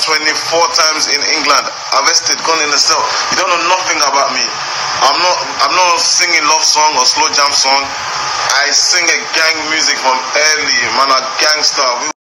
24 times in England, arrested, gone in the cell. You don't know nothing about me. I'm not I'm not singing love song or slow jam song. I sing a gang music from early, man, a gangster.